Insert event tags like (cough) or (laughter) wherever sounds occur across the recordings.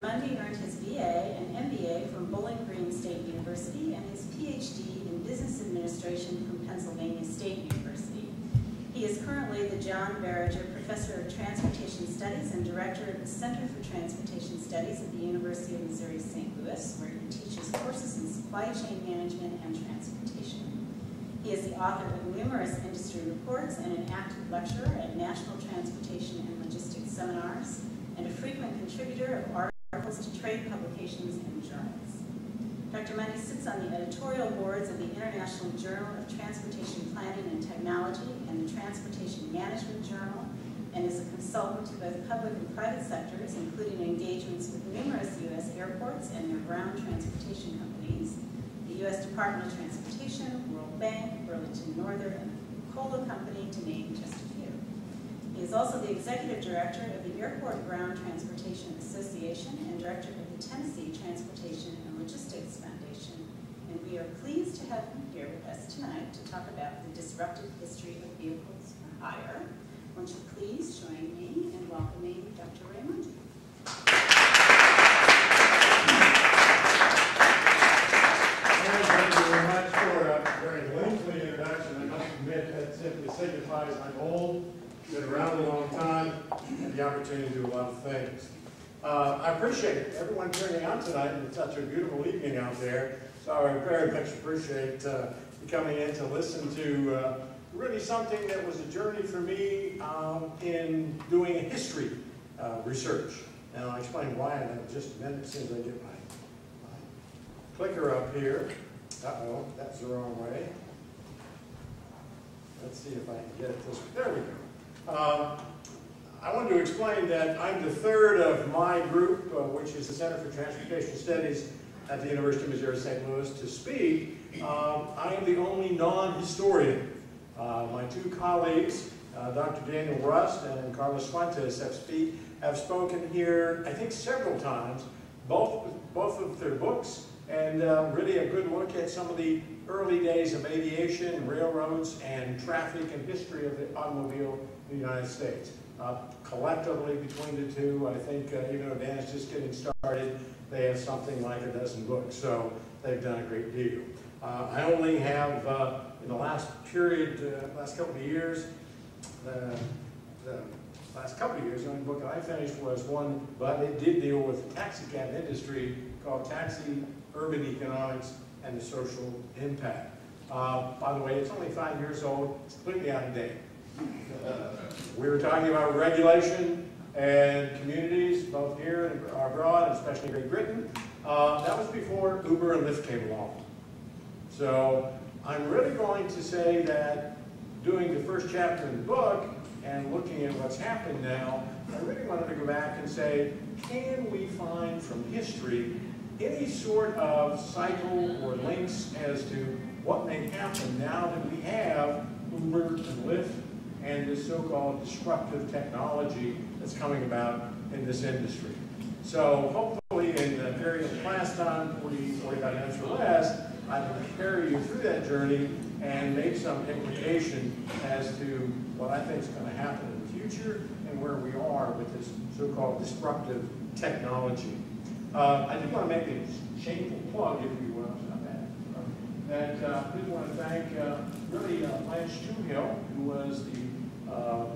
Mundy earned his BA and MBA from Bowling Green State University and his PhD in Business Administration from Pennsylvania State University. He is currently the John Barriger Professor of Transportation Studies and Director of the Center for Transportation Studies at the University of Missouri-St. Louis, where he teaches courses in supply chain management and transportation. He is the author of numerous industry reports and an active lecturer at National Transportation and Logistics Seminars, and a frequent contributor of to trade publications and journals. Dr. Mundy sits on the editorial boards of the International Journal of Transportation Planning and Technology and the Transportation Management Journal, and is a consultant to both public and private sectors, including engagements with numerous U.S. airports and their ground transportation companies, the U.S. Department of Transportation, World Bank, Burlington Northern, and the Cola Company, to name just a few. He is also the executive director of the Airport Ground Transportation Association and director of the Tennessee Transportation and Logistics Foundation. And we are pleased to have him here with us tonight to talk about the disruptive history of vehicles for hire. Won't you please join me in welcoming Dr. Ray Mundy? Thank you very much for a very lengthy introduction. I must admit that simply signifies I'm old, been around a long time, and the opportunity to do a lot of things. Uh, I appreciate everyone turning out tonight, and it's such a beautiful evening out there. So I very much appreciate uh, you coming in to listen to uh, really something that was a journey for me um, in doing history uh, research. And I'll explain why in just a minute as soon as I get my clicker up here. Uh-oh, that's the wrong way. Let's see if I can get it this way. There we go. Um, I wanted to explain that I'm the third of my group, uh, which is the Center for Transportation Studies at the University of Missouri-St. Louis, to speak. Um, I am the only non-historian. Uh, my two colleagues, uh, Dr. Daniel Rust and Carlos Schwantes, have, speak, have spoken here, I think, several times, both, both of their books and uh, really a good look at some of the early days of aviation, railroads, and traffic and history of the automobile the United States. Uh, collectively, between the two, I think uh, even though Dan is just getting started, they have something like a dozen books, so they've done a great deal. Uh, I only have, uh, in the last period, uh, last couple of years, the, the last couple of years, the only book I finished was one, but it did deal with the taxi cab industry called Taxi urban economics and the social impact. Uh, by the way, it's only five years old, it's completely out of date. We were talking about regulation and communities, both here and abroad, especially Great Britain. Uh, that was before Uber and Lyft came along. So I'm really going to say that doing the first chapter in the book and looking at what's happened now, I really wanted to go back and say, can we find from history any sort of cycle or links as to what may happen now that we have Uber and Lyft and this so-called disruptive technology that's coming about in this industry. So hopefully in the period of class time, 40, 45 minutes or less, I can carry you through that journey and make some implication as to what I think is going to happen in the future and where we are with this so-called disruptive technology. Uh, I do want to make a shameful plug, if you will, not bad, that uh, I do want to thank uh, really uh, Blanche who was the uh,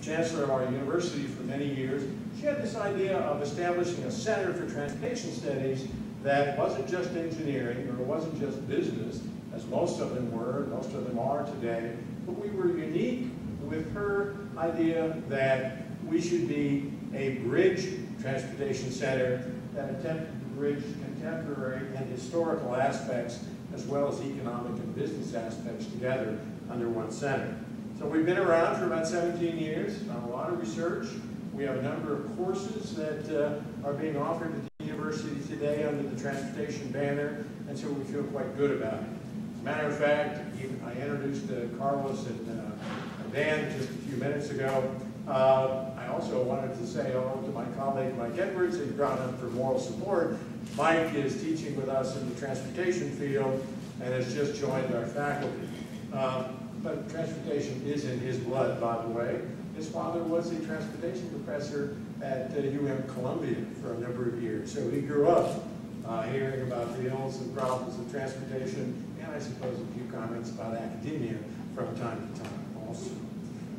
chancellor of our university for many years. She had this idea of establishing a center for transportation studies that wasn't just engineering or it wasn't just business, as most of them were, most of them are today, but we were unique with her idea that we should be a bridge transportation center that attempted to bridge contemporary and historical aspects as well as economic and business aspects together under one center. So we've been around for about 17 years, done a lot of research. We have a number of courses that uh, are being offered at the university today under the transportation banner, and so we feel quite good about it. As a matter of fact, I introduced uh, Carlos and uh, Dan just a few minutes ago. Uh, I also wanted to say hello to my colleague Mike Edwards, who's brought up for moral support. Mike is teaching with us in the transportation field and has just joined our faculty. Uh, but transportation is in his blood, by the way. His father was a transportation professor at uh, UM Columbia for a number of years. So he grew up uh, hearing about the ills and problems of transportation, and I suppose a few comments about academia from time to time also.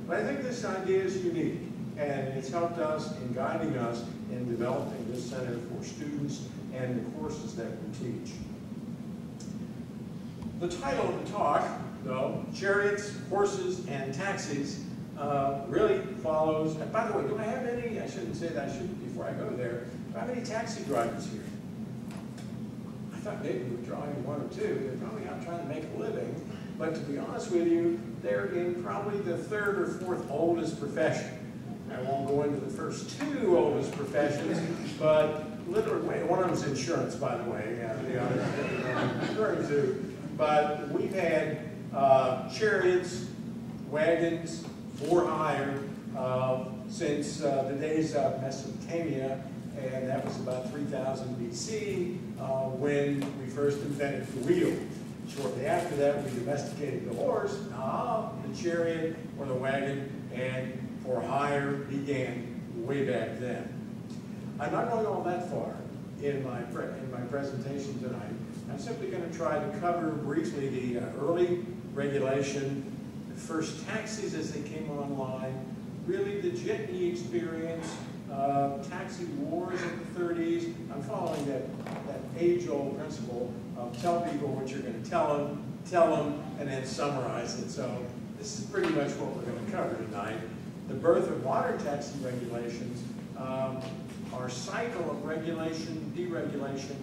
But I think this idea is unique, and it's helped us in guiding us in developing this center for students and the courses that we teach. The title of the talk, though, Chariots, Horses, and Taxis, uh, really follows, and by the way, do I have any, I shouldn't say that, I shouldn't before I go there, do I have any taxi drivers here? I thought maybe we were drawing one or two, they're probably out trying to make a living, but to be honest with you, they're in probably the third or fourth oldest profession. I won't go into the first two oldest professions, but literally, one of them is insurance, by the way, uh, the other (laughs) I'm referring to. But we've had uh, chariots, wagons, for hire uh, since uh, the days of Mesopotamia, and that was about 3000 BC uh, when we first invented the wheel. Shortly after that, we domesticated the horse, uh, the chariot, or the wagon, and for hire began way back then. I'm not going all that far in my, in my presentation tonight. I'm simply going to try to cover briefly the uh, early regulation, the first taxis as they came online, really the jitney experience, uh, taxi wars in the 30s. I'm following that, that age-old principle of tell people what you're going to tell them, tell them, and then summarize it. So this is pretty much what we're going to cover tonight. The birth of water taxi regulations, um, our cycle of regulation, deregulation,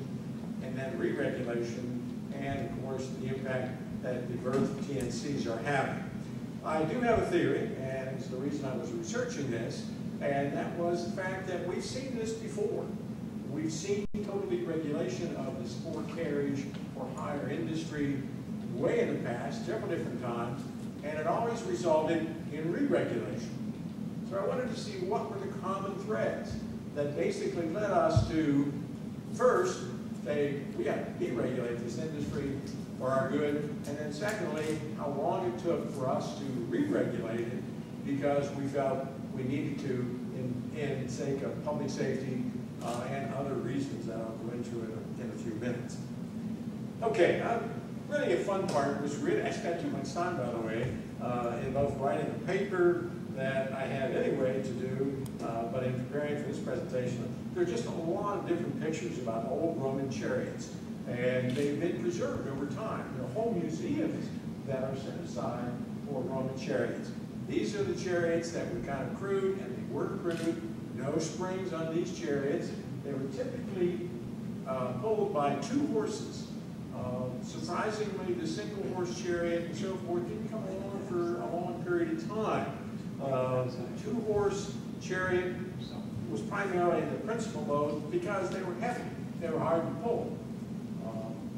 and then re-regulation, and of course the impact that the birth TNCs are having. I do have a theory, and it's the reason I was researching this, and that was the fact that we've seen this before. We've seen total deregulation of the sport carriage or higher industry way in the past, several different times, and it always resulted in re-regulation. So I wanted to see what were the common threads that basically led us to, first, say, we got to deregulate this industry for our good, and then secondly, how long it took for us to re-regulate it because we felt we needed to in, in sake of public safety uh, and other reasons that I'll go into in a, in a few minutes. Okay, uh, really a fun part. Was really, I spent too much time, by the way, uh, in both writing a paper that I had anyway to do, uh, but in preparing for this presentation, there are just a lot of different pictures about old Roman chariots, and they've been preserved over time. There are whole museums that are set aside for Roman chariots. These are the chariots that were kind of crude, and they were crude. No springs on these chariots. They were typically uh, pulled by two horses. Uh, surprisingly, the single horse chariot and so forth didn't come along for a long period of time. Uh, two horse chariot was primarily the principal mode because they were heavy. They were hard to pull.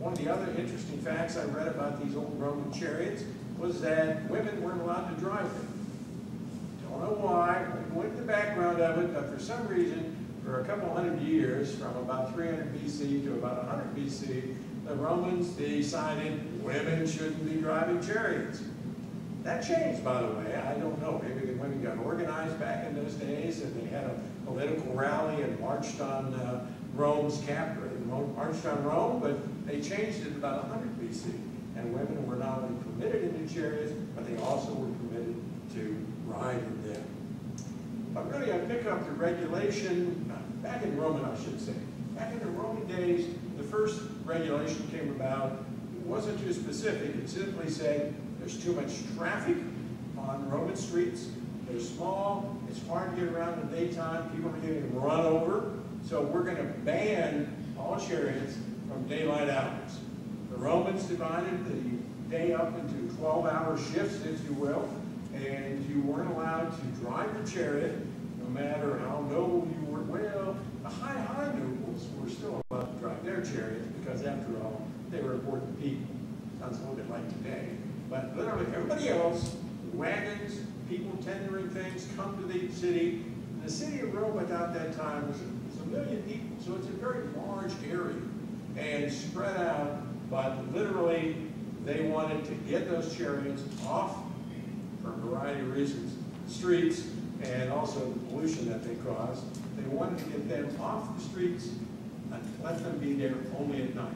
One of the other interesting facts I read about these old Roman chariots was that women weren't allowed to drive them. Don't know why, into the background of it, but for some reason, for a couple hundred years, from about 300 BC to about 100 BC, the Romans decided women shouldn't be driving chariots. That changed, by the way. I don't know. Maybe the women got organized back in those days and they had a political rally and marched on uh, Rome's capital, marched on Rome, but they changed it about 100 BC. And women were not only permitted into chariots, but they also were permitted to ride in them. But really, I pick up the regulation, uh, back in Roman, I should say. Back in the Roman days, the first regulation came about. It wasn't too specific. It simply said there's too much traffic on Roman streets. They're small. It's hard to get around in the daytime. People are getting run over. So we're going to ban all chariots from daylight hours. The Romans divided the day up into 12-hour shifts, if you will, and you weren't allowed to drive your chariot, no matter how noble you were. Well, the high, high nobles were still allowed to drive their chariots because, after all, they were important people. Sounds a little bit like today. But literally everybody else, wagons, people tendering things, come to the city. The city of Rome at that time was, was a million people, so it's a very large area and spread out, but literally they wanted to get those chariots off for a variety of reasons, streets, and also the pollution that they caused. They wanted to get them off the streets and let them be there only at night.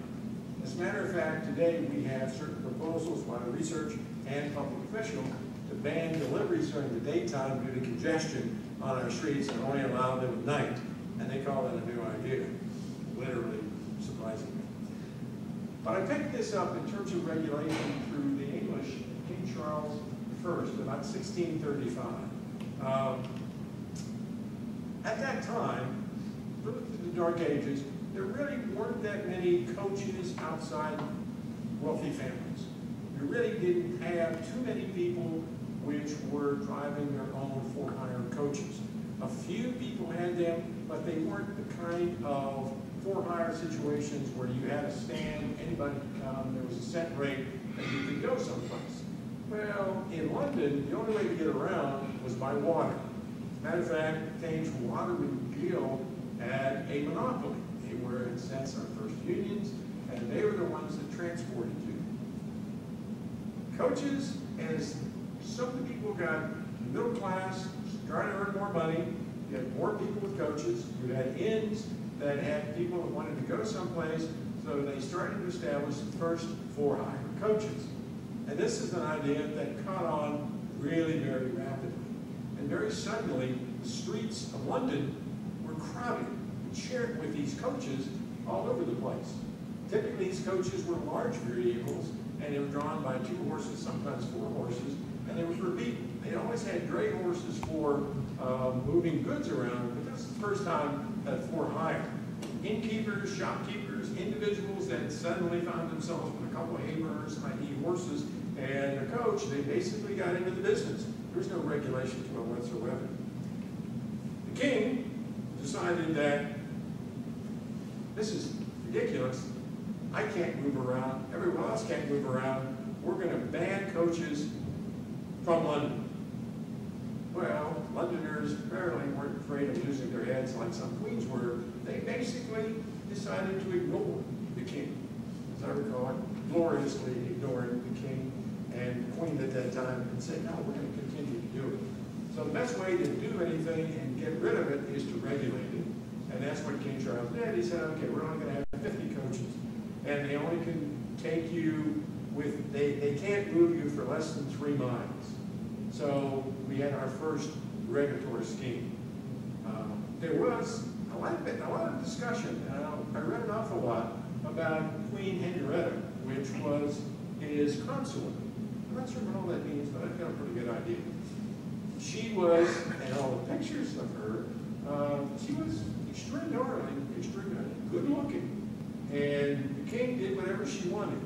As a matter of fact, today we have certain proposals by research and public official to ban deliveries during the daytime due to congestion on our streets and only allow them at night. And they call it a new idea, literally surprising me. But I picked this up in terms of regulation through the English King Charles I, about 1635. Um, at that time, through the Dark Ages, there really weren't that many coaches outside wealthy families. You really didn't have too many people which were driving their own for-hire coaches. A few people had them, but they weren't the kind of for-hire situations where you had a stand, anybody could come, there was a set rate, and you could go someplace. Well, in London, the only way to get around was by water. Matter of fact, Thames Water and Guild had a monopoly. They were, in a sense, our first unions, and they were the ones that transported you. Coaches, as some of the people got middle class, trying to earn more money, you had more people with coaches, you had inns that had people that wanted to go someplace, so they started to establish the first for hire coaches. And this is an idea that caught on really very rapidly. And very suddenly, the streets of London were crowded, shared with these coaches all over the place. Typically, these coaches were large vehicles, and they were drawn by two horses, sometimes four horses, and they were for people. They always had dray horses for uh, moving goods around, but this is the first time that for hire. Innkeepers, shopkeepers, individuals that suddenly found themselves with a couple of hay burners, i.e. horses, and a coach, they basically got into the business. There was no regulation to it whatsoever. The king decided that this is ridiculous. I can't move around. Everyone else can't move around. We're going to ban coaches from London. Well, Londoners apparently weren't afraid of losing their heads like some queens were. They basically decided to ignore the king, as I recall gloriously ignoring the king and the queen at that time and said, no, we're going to continue to do it. So the best way to do anything and get rid of it is to regulate it. And that's what King Charles did. He said, okay, we're only going to have 50 coaches. And they only can take you with, they, they can't move you for less than three miles. So we had our first regulatory scheme. Um, there was a lot, of, a lot of discussion, uh, I read an awful lot about Queen Henrietta, which was his consort. I'm not sure what all that means, but I've got a pretty good idea. She was, and all the pictures of her, uh, she was extraordinarily, extraordinarily good looking. And the king did whatever she wanted.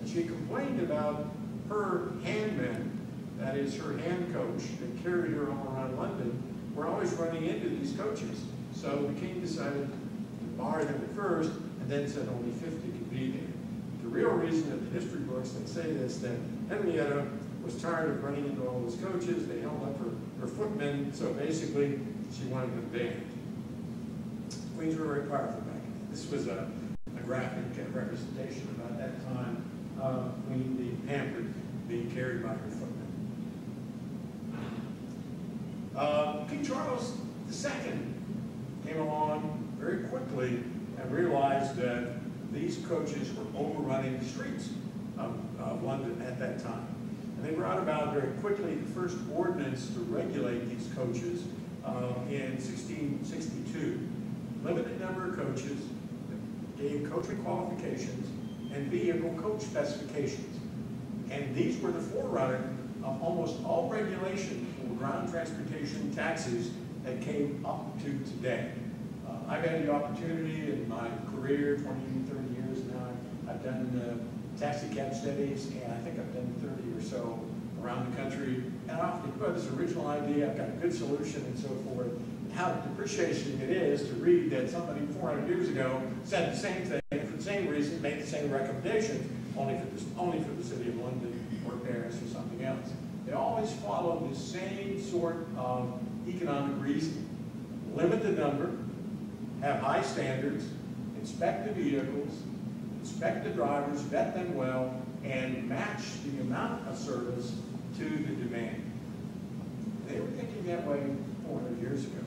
And she complained about her handmen that is her hand coach that carried her all around London, were always running into these coaches. So the king decided to bar them at first, and then said only 50 could be there. The real reason that the history books that say this, that Henrietta was tired of running into all those coaches, they held up her, her footmen, so basically she wanted them banned. Queens were very powerful back then. This was a, a graphic representation about that time, uh, Queen being pampered, being carried by her footmen. Uh, King Charles II came along very quickly and realized that these coaches were overrunning the streets of, of London at that time. And they brought about very quickly the first ordinance to regulate these coaches uh, in 1662. Limited number of coaches, gave coaching qualifications, and vehicle coach specifications. And these were the forerunner of almost all regulation for ground transportation taxis that came up to today. Uh, I've had the opportunity in my career, 20, 30 years now, I've done uh, taxi cab studies, and I think I've done 30 or so around the country. And I often put this original idea, I've got a good solution and so forth. How depreciating it is to read that somebody 400 years ago said the same thing for the same reason, made the same recommendation, only for, this, only for the city of London or Paris or something else. They always follow the same sort of economic reasoning. Limit the number, have high standards, inspect the vehicles, inspect the drivers, vet them well, and match the amount of service to the demand. They were thinking that way 400 years ago.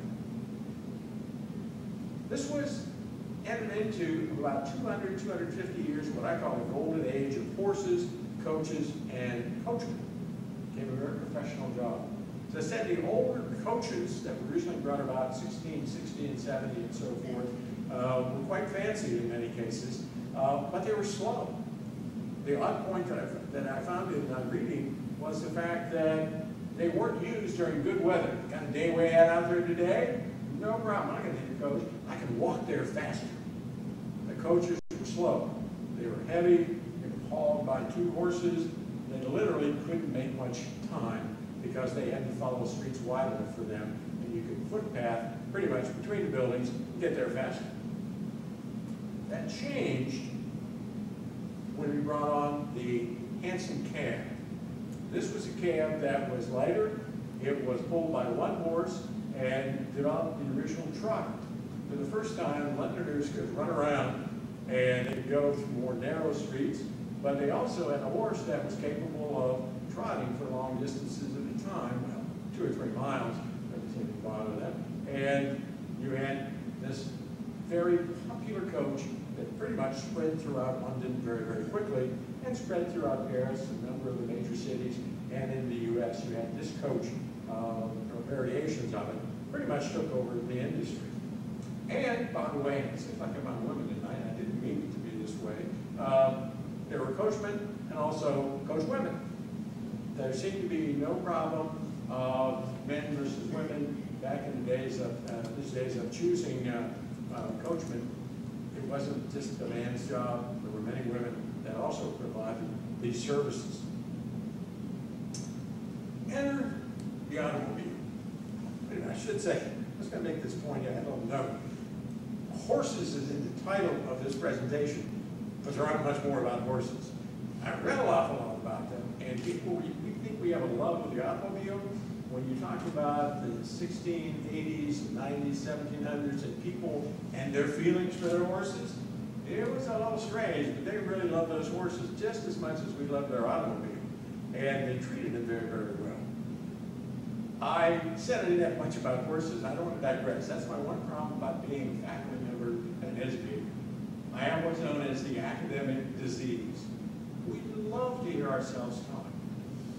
This was entered into about 200, 250 years, what I call the golden age of horses, coaches, and coachmen. A very professional job. As I said, the older coaches that were originally brought about 16, 60, and 70 and so forth uh, were quite fancy in many cases, uh, but they were slow. The odd point that I, that I found in uh, reading was the fact that they weren't used during good weather. The kind of day we had out there today, no problem. I can hit the coach. I can walk there faster. The coaches were slow. They were heavy. They were hauled by two horses. Literally couldn't make much time because they had to follow streets wide enough for them. And you could footpath pretty much between the buildings and get there faster. That changed when we brought on the Hansom cab. This was a cab that was lighter, it was pulled by one horse, and developed the original truck. For the first time, Londoners could run around and go through more narrow streets, but they also had a horse that was capable of trotting for long distances at a time, well, two or three miles, everything to bother them. And you had this very popular coach that pretty much spread throughout London very, very quickly and spread throughout Paris, a number of the major cities, and in the U.S. you had this coach, uh, or variations of it, pretty much took over the industry. And, by the way, it like I'm on women tonight, I didn't mean it to be this way, um, there were coachmen and also coach women. There seemed to be no problem of men versus women back in the days of, uh, these days of choosing uh, uh, coachmen it wasn't just the man's job, there were many women that also provided these services. Enter the automobile. I should say, I was going to make this point, I a little note. Horses is in the title of this presentation, but there aren't much more about horses. I read an awful lot about them, and people, we, we think we have a love of the automobile. When you talk about the 1680s, 90s, 1700s, and people and their feelings for their horses, it was a little strange, but they really loved those horses just as much as we loved their automobile. And they treated them very, very well. I said I didn't have much about horses. I don't want to digress. That's my one problem about being a faculty member at NSB. I am what's known as the academic disease. We love to hear ourselves talk.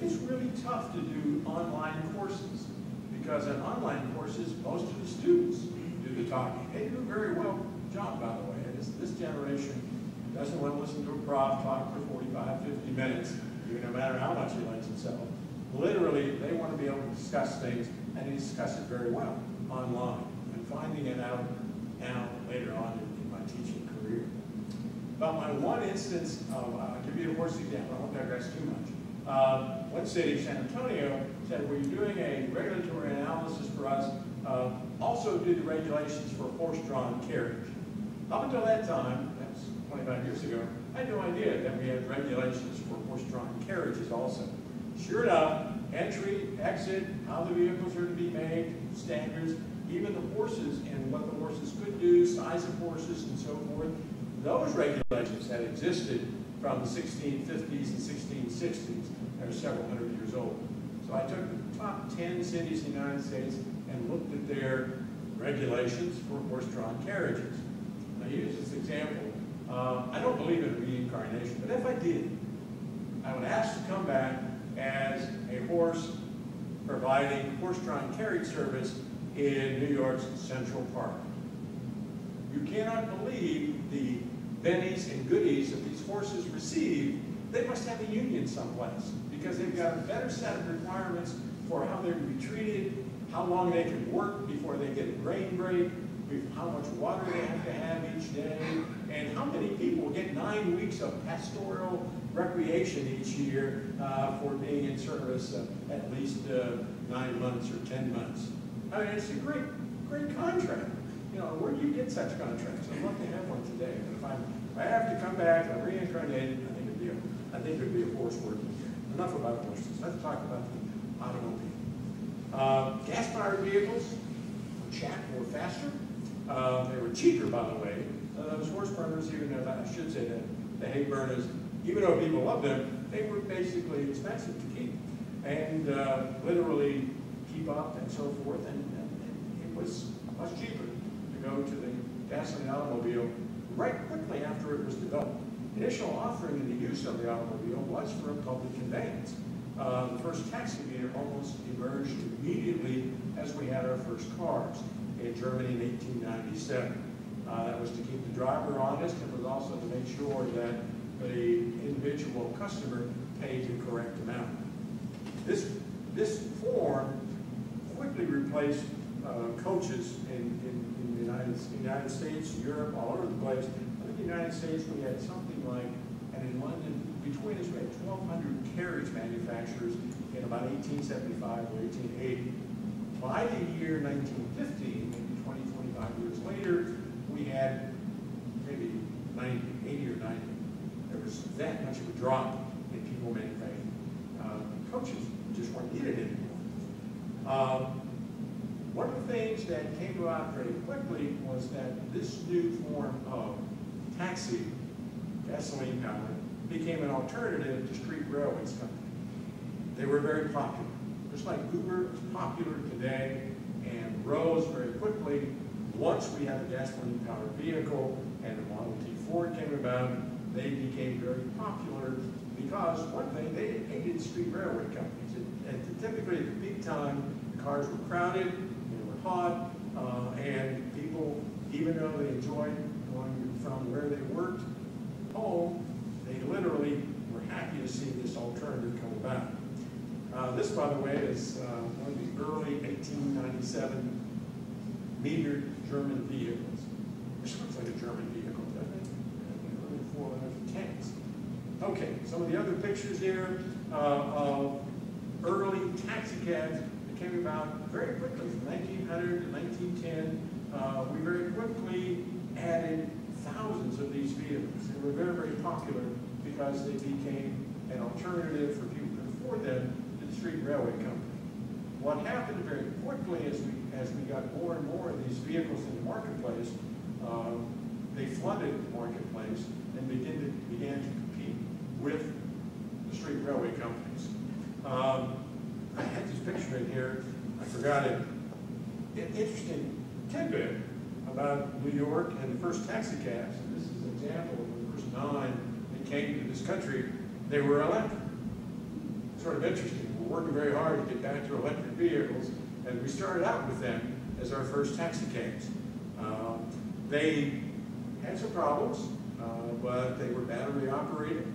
It's really tough to do online courses because in online courses, most of the students do the talking. They do a very well job, by the way. This, generation doesn't want to listen to a prof talk for 45, 50 minutes, even no matter how much he likes himself. Literally, they want to be able to discuss things, and they discuss it very well online. I'm finding it out now, later on in, in my teaching career. About my one instance of, I'll give you a horse example, I won't digress too much. Uh, one city, San Antonio, said, we're doing a regulatory analysis for us, uh, also do the regulations for horse-drawn carriage. Up until that time, that's 25 years ago, I had no idea that we had regulations for horse-drawn carriages also. Sure enough, entry, exit, how the vehicles are to be made, standards, even the horses and what the horses could do, size of horses and so forth, those regulations had existed from the 1650s and 1660s. They're several hundred years old. So I took the top 10 cities in the United States and looked at their regulations for horse-drawn carriages. I use this example. Uh, I don't believe in reincarnation, but if I did, I would ask to come back as a horse providing horse-drawn carriage service in New York's Central Park. You cannot believe the bennies and goodies that these horses receive. They must have a union someplace because they've got a better set of requirements for how they're to be treated, how long they can work before they get a grain break, how much water they have to have each day, and how many people get nine weeks of pastoral recreation each year uh, for being in service uh, at least uh, nine months or ten months. I mean, it's a great, great contract. You know, where do you get such contracts? I'd love to have one today, but if, I'm, if I have to come back and reincarnate, I think it'd be a, I think it'd be a horse working here. Enough about horses. Let's talk about the automobile. Uh, gas-powered vehicles were chat more faster. Uh, they were cheaper, by the way. Uh, those horse burners, even though I should say that the hay burners, even though people love them, they were basically expensive to keep and uh, literally keep up and so forth. And, and, and, it was much cheaper go to the gasoline automobile right quickly after it was developed. Initial offering and the use of the automobile was for a public conveyance. Uh, the first taxi meter almost emerged immediately as we had our first cars in Germany in 1897. Uh, that was to keep the driver honest and was also to make sure that the individual customer paid the correct amount. This, this form quickly replaced uh, coaches in, in, in the United, United States, Europe, all over the place. In the United States, we had something like, and in London, between us, we had 1,200 carriage manufacturers in about 1875 or 1880. By the year 1950, maybe 20, 25 years later, we had maybe 90, 80 or 90. There was that much of a drop in people manufacturing uh, coaches just weren't needed anymore. Um, one of the things very quickly was that this new form of taxi, gasoline powered, became an alternative to street railways company. They were very popular. Just like Uber is popular today and rose very quickly once we had a gasoline powered vehicle and the Model T Ford came about, they became very popular because one thing, they hated street railway companies. And, and typically at the peak time, the cars were crowded, they were hot, uh, and people, even though they enjoyed going from where they worked home, they literally were happy to see this alternative come about. Uh, this, by the way, is uh, one of the early 1897 metered German vehicles. Which looks like a German vehicle, doesn't it? Early 400 tanks. Okay, some of the other pictures here uh, of early taxi cabs that came about very quickly from 1900 to 1910. Uh, we very quickly added thousands of these vehicles. They were very, very popular because they became an alternative for people to afford them to the street railway company. What happened very quickly as we, as we got more and more of these vehicles in the marketplace, um, they flooded the marketplace and began to, began to compete with the street railway companies. Um, I had this picture in here, I forgot it. Interesting tidbit about New York and the first taxi cabs, and this is an example of the first nine that came to this country, they were electric. Sort of interesting. We're working very hard to get back to electric vehicles, and we started out with them as our first taxi cabs. Uh, they had some problems, uh, but they were battery operated.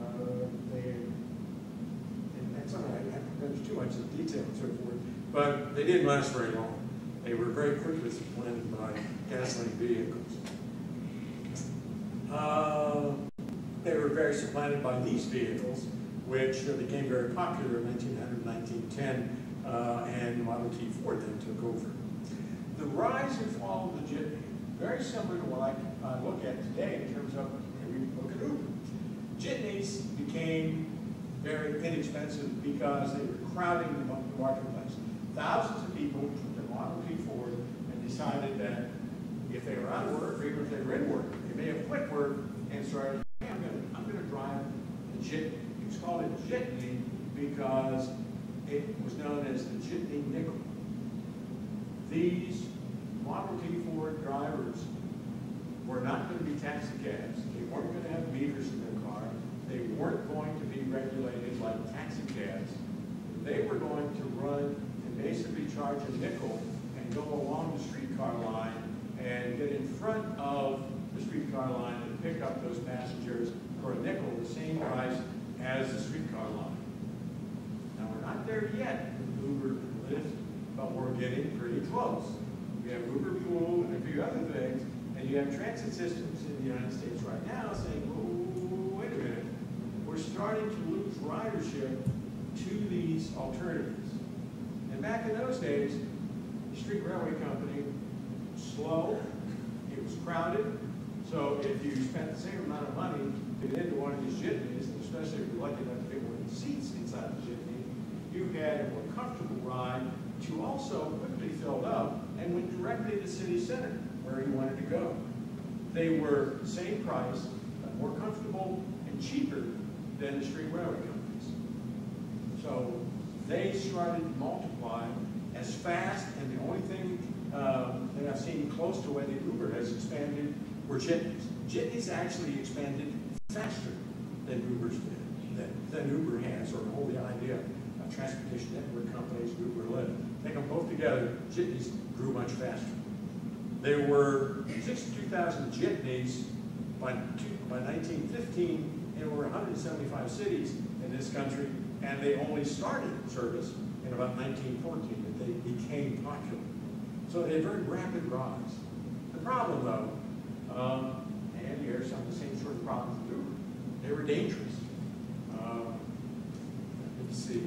Uh, they, and that's all right, I haven't gone into too much of detail and so forth, but they didn't last very long. They were very quickly supplanted by gasoline vehicles. Uh, they were very supplanted by these vehicles, which uh, became very popular in 1900, 1910, uh, and Model T Ford then took over. The rise and fall of the jitney, very similar to what I, I look at today in terms of, we look at Uber. Jitneys became very inexpensive because they were crowding the marketplace. Thousands of people took the Model T Ford and decided that if they were out of work, or even if they were in work, they may have quit work and started, hey, I'm gonna, I'm gonna drive a jitney. It's called a jitney because it was known as the jitney nickel. These Model T Ford drivers were not going to be taxi cabs. They weren't going to have meters in their car. They weren't going to be regulated like taxi cabs. They were going to run and basically charge a nickel and go along the streetcar line and get in front of the streetcar line and pick up those passengers for a nickel, the same price as the streetcar line. Now, we're not there yet with Uber and Lyft, but we're getting pretty close. We have Uber Pool and a few other things, and you have transit systems in the United States right now saying, wait a minute, we're starting to lose ridership to these alternatives. And back in those days, the street railway company, was slow, it was crowded, so if you spent the same amount of money to get into one of these jitneys, especially if you're lucky enough to get one of the seats inside the jitney, you had a more comfortable ride to also quickly filled up and went directly to city center where you wanted to go. They were same price, but more comfortable and cheaper than the street railway. So they started to multiply as fast, and the only thing uh, that I've seen close to where the Uber has expanded were jitneys. Jitneys actually expanded faster than Uber's did, than, than Uber has, or the whole idea of transportation network companies, Uber and Lyft. Take them both together, jitneys grew much faster. There were 62,000 jitneys by, two, by 1915 in over 175 cities in this country, and they only started service in about 1914 that they became popular. So they had very rapid rise. The problem, though, um, and here's some of the same sort of problems Uber, they were dangerous. Uh, let me see.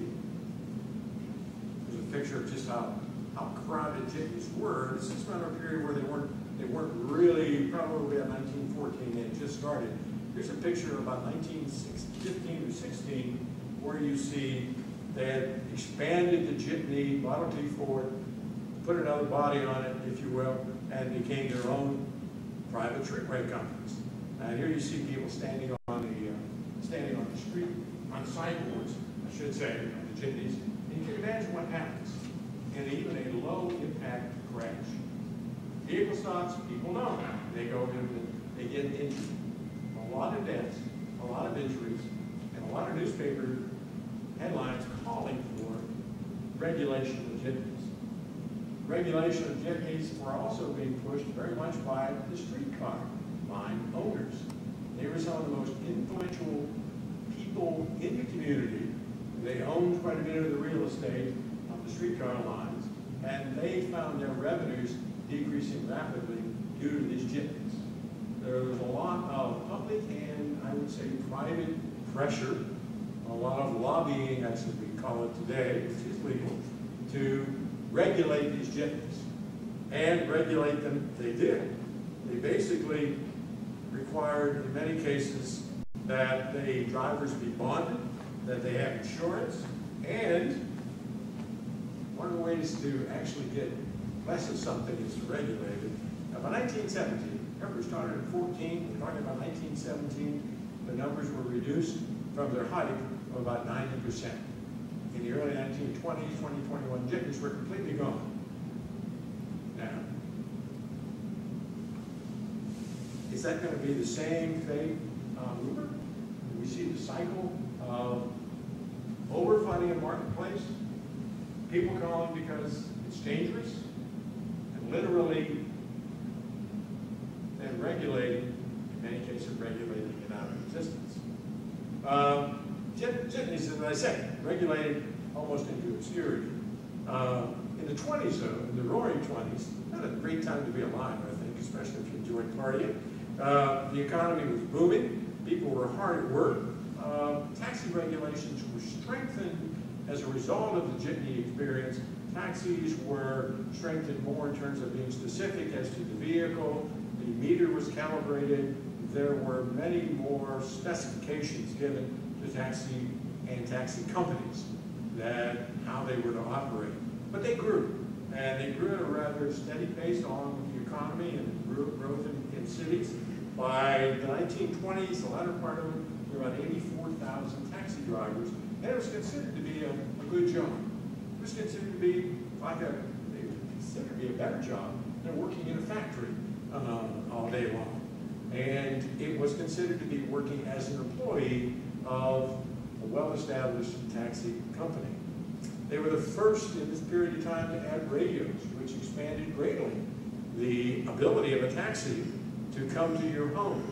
There's a picture of just how, how crowded jitneys were. This is from a period where they weren't they weren't really probably about 1914. They had just started. Here's a picture of about 1915 or 16 where you see they had expanded the jitney, Model T Ford, put another body on it, if you will, and became their own private streetway companies. And here you see people standing on the uh, standing on the street on sidewalks, I should say, on the jitneys. And you can imagine what happens in even a low impact crash. Vehicle stops, people know. They go in, they get injured. A lot of deaths, a lot of injuries, and a lot of newspaper headlines calling for regulation of jitneys. Regulation of jitneys were also being pushed very much by the streetcar line owners. They were some of the most influential people in the community. They owned quite a bit of the real estate on the streetcar lines, and they found their revenues decreasing rapidly due to these jitneys. There was a lot of public and I would say private pressure, a lot of lobbying, as we call it today, which is legal, to regulate these jitneys. And regulate them, they did. They basically required, in many cases, that the drivers be bonded, that they have insurance, and one of the ways to actually get less of something is to regulate it. Now, by 1917, remember started at 14, we're talking about 1917, the numbers were reduced from their height of about 90%. In the early 1920s, 2021, jitneys were completely gone. Now, is that going to be the same fate on Uber? We see the cycle of overfunding a marketplace, people calling because it's dangerous, and literally then regulating, in many cases regulating it out of existence. Um, jitneys, as I said, regulated almost into obscurity. Uh, in the 20s, though, in the roaring 20s, not a great time to be alive, I think, especially if you enjoyed partying. Uh, the economy was booming. People were hard at work. Uh, taxi regulations were strengthened as a result of the jitney experience. Taxis were strengthened more in terms of being specific as to the vehicle. The meter was calibrated. There were many more specifications given to taxi and taxi companies that how they were to operate. But they grew, and they grew at a rather steady pace along with the economy and growth in, in cities. By the 1920s, the latter part of it, there were about 84,000 taxi drivers, and it was considered to be a, a good job. It was considered to be like a, they considered to be a better job than working in a factory uh, all day long. And it was considered to be working as an employee of a well-established taxi company. They were the first in this period of time to add radios, which expanded greatly the ability of a taxi to come to your home.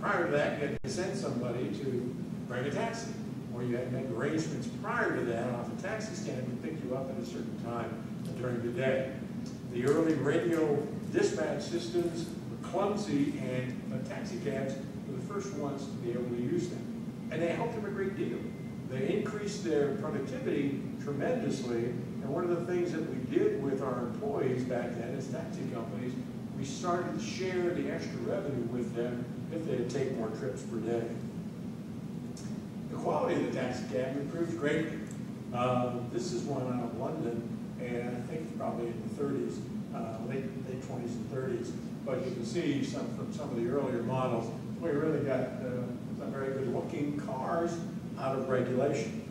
Prior to that, you had to send somebody to bring a taxi, or you had to make arrangements prior to that off a taxi stand to pick you up at a certain time during the day. The early radio dispatch systems were clumsy, and taxi cabs were the first ones to be able to use them. And they helped them a great deal. They increased their productivity tremendously, and one of the things that we did with our employees back then as taxi companies, we started to share the extra revenue with them if they'd take more trips per day. The quality of the taxi cab improved greatly. Um, this is one out of London, and I think it's probably in the 30s, uh, late, late 20s and 30s. But you can see some from some of the earlier models, we really got uh, some very good looking cars out of regulation.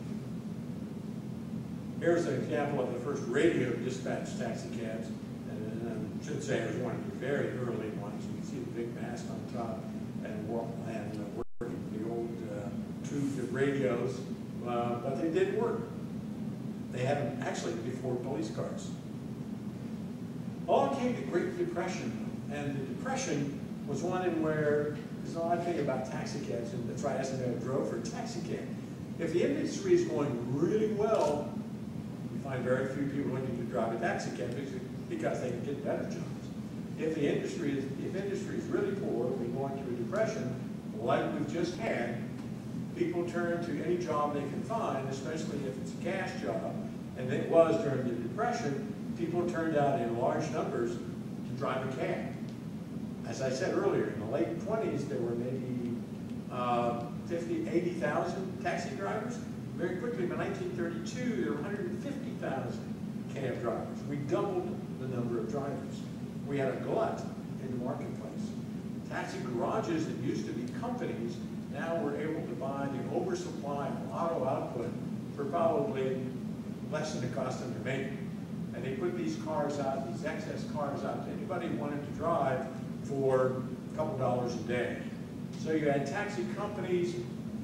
Here's an example of the first radio dispatch taxi cabs. And I should say it was one of the very early ones. You can see the big mast on top and and uh, working the old uh, radios, uh, but they didn't work. They had them actually before police cars. All came to Great Depression, and the Depression was one in where, there's an odd thing about taxi cabs, and them if drove for a taxi cab. If the industry is going really well, you find very few people looking to drive a taxi cab because- they can get better jobs. If the industry is, if industry is really poor, we're going through a depression, like we've just had, people turn to any job they can find, especially if it's a cash job, and it was during the depression, people turned out in large numbers to drive a cab. As I said earlier, the late twenties, there were maybe uh, 50, 80,000 taxi drivers. Very quickly, by 1932, there were 150,000 cab drivers. We doubled the number of drivers. We had a glut in the marketplace. Taxi garages that used to be companies now were able to buy the oversupply of auto output for probably less than the cost of their making. And they put these cars out, these excess cars out to anybody who wanted to drive for a couple dollars a day. So you had taxi companies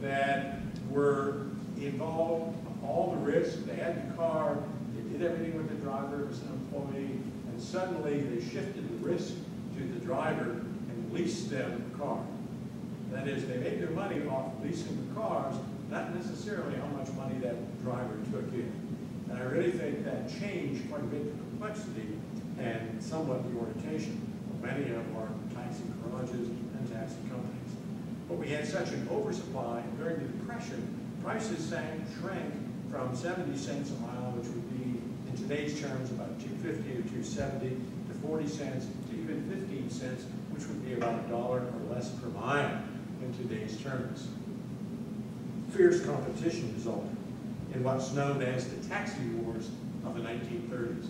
that were involved, all the risk, they had the car, they did everything with the driver as an employee, and suddenly they shifted the risk to the driver and leased them the car. That is, they made their money off leasing the cars, not necessarily how much money that driver took in. And I really think that changed quite a bit the complexity and somewhat the orientation of many of our taxi garages and taxi companies. But we had such an oversupply, and during the Depression, prices sank, shrank from 70 cents a mile, which would be, in today's terms, about 250 or 270, to 40 cents, to even 15 cents, which would be about a dollar or less per mile in today's terms. Fierce competition resulted in what's known as the taxi wars of the 1930s.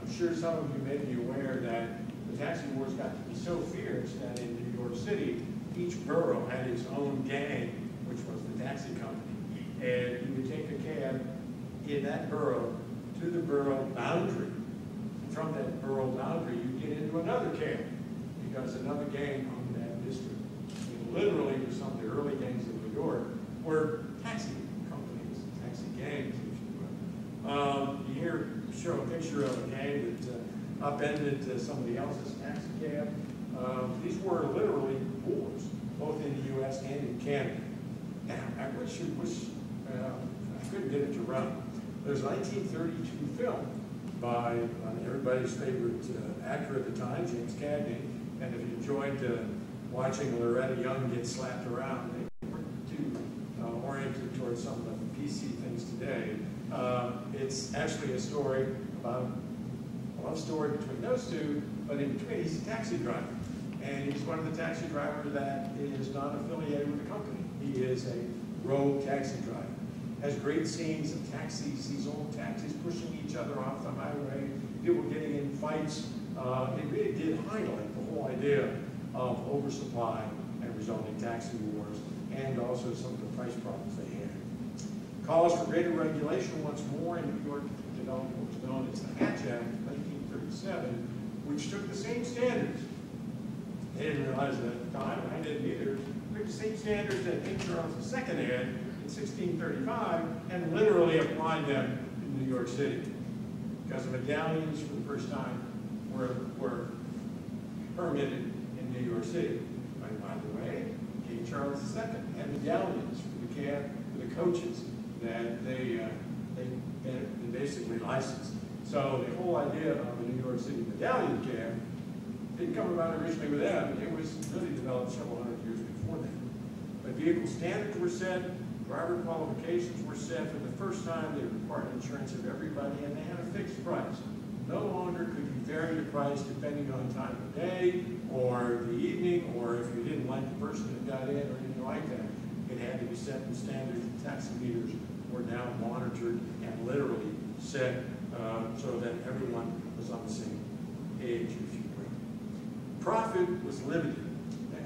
I'm sure some of you may be aware that taxi wars got to be so fierce that in New York City, each borough had its own gang, which was the taxi company. And you would take a cab in that borough to the borough boundary. From that borough boundary, you get into another cab because another gang owned that district. And literally, some of the early gangs in New York were taxi companies, taxi gangs, if you will. Um, you hear, show a picture of a gang that uh, upended somebody else's taxi cab. Um, these were literally wars, both in the U.S. and in Canada. And I wish, I wish uh, I couldn't get it to run. There's a 1932 film by uh, everybody's favorite uh, actor at the time, James Cagney. And if you enjoyed uh, watching Loretta Young get slapped around, they were too uh, oriented towards some of the PC things today. Um, it's actually a story about love story between those two, but in between, he's a taxi driver. And he's one of the taxi drivers that is not affiliated with the company. He is a rogue taxi driver. Has great scenes of taxis, these old taxis pushing each other off the highway, people getting in fights. Uh, it really did highlight the whole idea of oversupply and resulting taxi wars, and also some of the price problems they had. Calls for greater regulation once more in New York was known as the Haas Act 1937, which took the same standards they didn't realize it at the time, I didn't either. Took the same standards that King Charles II had in 1635 and literally applied them in New York City. Because the medallions for the first time were, were permitted in New York City. And by the way, King Charles II had medallions for the cab, for the coaches that they, uh, they, they basically licensed. So the whole idea of the New York City medallion cab didn't come about originally with them. It was really developed several hundred years before that. But vehicle standards were set, driver qualifications were set. For the first time, they required insurance of everybody, and they had a fixed price. No longer could you vary the price depending on time of day, or the evening, or if you didn't like the person that got in, or anything like that. It had to be set in standards. Taxi meters were now monitored and literally set everyone was on the same page, if you will profit was limited.